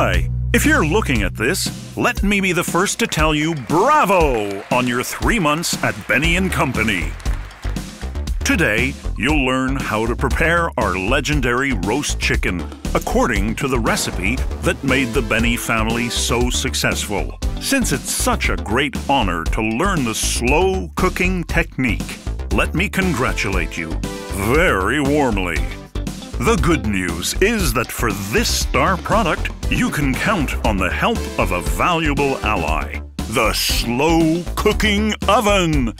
Hi! If you're looking at this, let me be the first to tell you bravo on your three months at Benny & Company. Today, you'll learn how to prepare our legendary roast chicken according to the recipe that made the Benny family so successful. Since it's such a great honor to learn the slow cooking technique, let me congratulate you very warmly. The good news is that for this star product, you can count on the help of a valuable ally the slow cooking oven.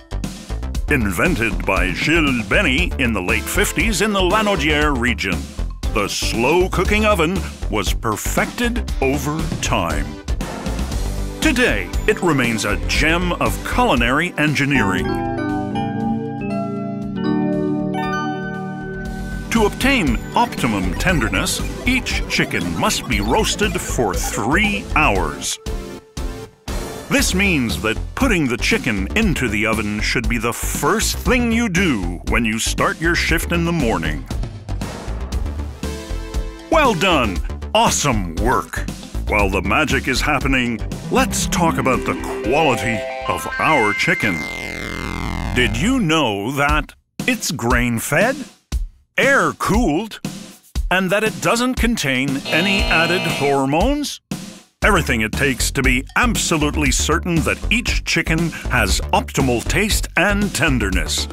Invented by Gilles Benny in the late 50s in the Lanaudière region, the slow cooking oven was perfected over time. Today, it remains a gem of culinary engineering. To obtain optimum tenderness, each chicken must be roasted for three hours. This means that putting the chicken into the oven should be the first thing you do when you start your shift in the morning. Well done! Awesome work! While the magic is happening, let's talk about the quality of our chicken. Did you know that it's grain-fed? Air cooled, and that it doesn't contain any added hormones? Everything it takes to be absolutely certain that each chicken has optimal taste and tenderness.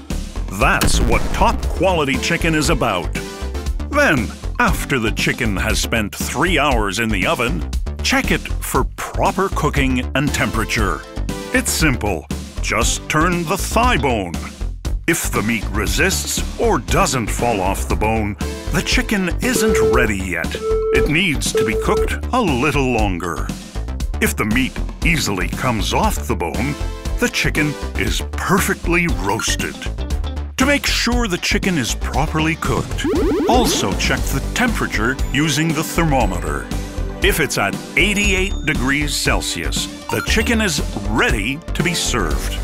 That's what top quality chicken is about. Then, after the chicken has spent three hours in the oven, check it for proper cooking and temperature. It's simple. Just turn the thigh bone. If the meat resists or doesn't fall off the bone, the chicken isn't ready yet. It needs to be cooked a little longer. If the meat easily comes off the bone, the chicken is perfectly roasted. To make sure the chicken is properly cooked, also check the temperature using the thermometer. If it's at 88 degrees Celsius, the chicken is ready to be served.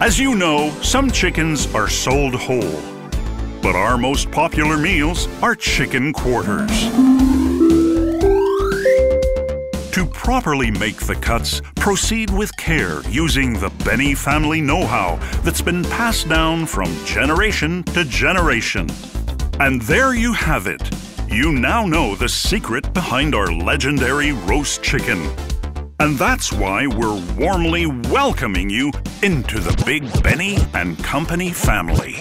As you know, some chickens are sold whole, but our most popular meals are chicken quarters. To properly make the cuts, proceed with care using the Benny family know-how that's been passed down from generation to generation. And there you have it. You now know the secret behind our legendary roast chicken. And that's why we're warmly welcoming you into the Big Benny and Company family.